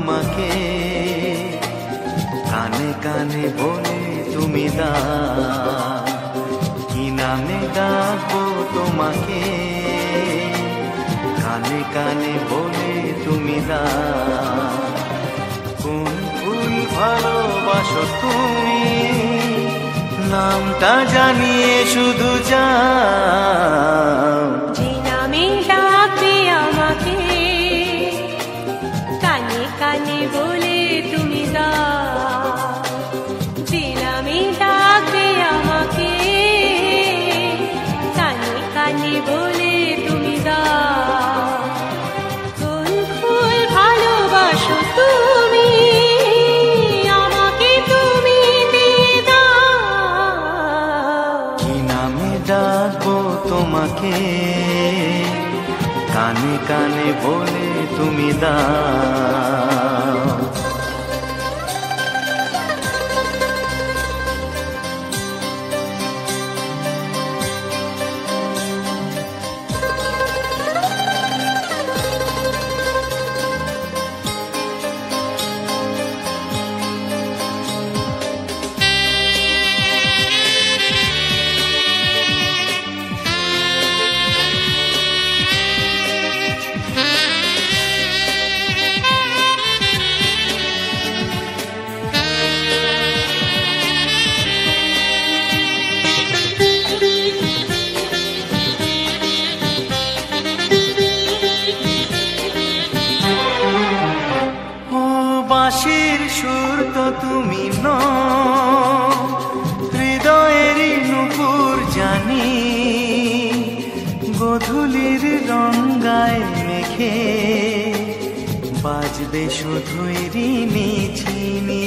তোমাকে। কানে কানে বলে তুমি দা কি নামে ডাকবো তোমাকে? কানে কানে বলে তুমি দা কোন ফুল ভালোবাসো তুমি? নামটা জানিয়ে শুধু যা তোমাকে। কানে কানে বলে তুমি দাও তুমি ন হৃদয়েরই নুপুর জানি গধুলির রঙ্গায় মেখে বাজবে শুধুই ঝিনি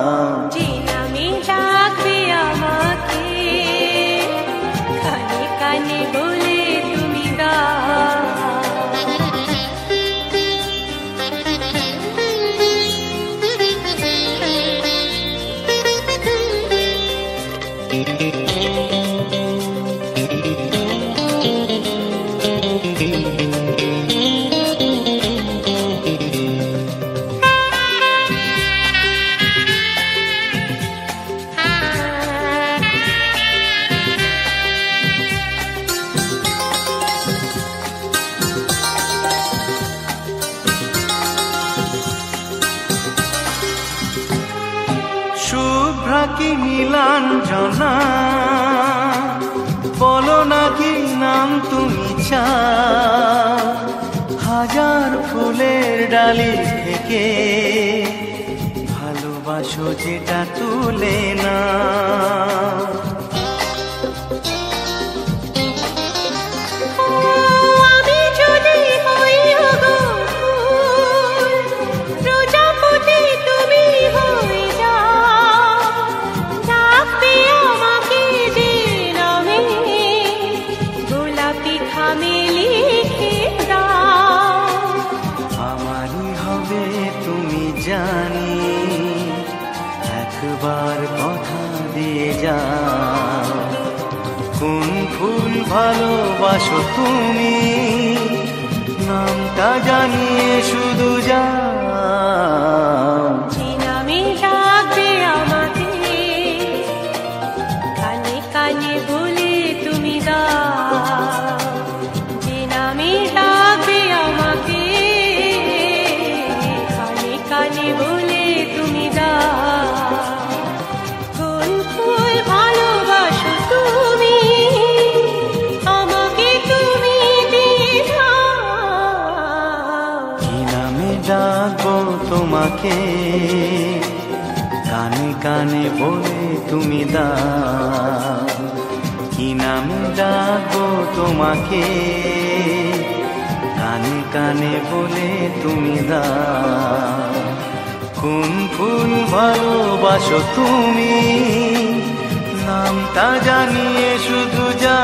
কি নীলাঞ্জনা বলো না নাম তুমি চা? হাজার ফুলের ডালি থেকে ভালোবাসো যেটা তুলে না। একবার কথা দিয়ে যাও। কোন ফুল ভালোবাসো তুমি? নামটা জানিয়ে শুধু যাও। তোমাকে। কানে কানে বলে তুমি দাও। কি নাম ডাকবো তোমাকে? কানে কানে বলে তুমি দা কোন ফুল ভালোবাসো তুমি? নামটা জানিয়ে শুধু যা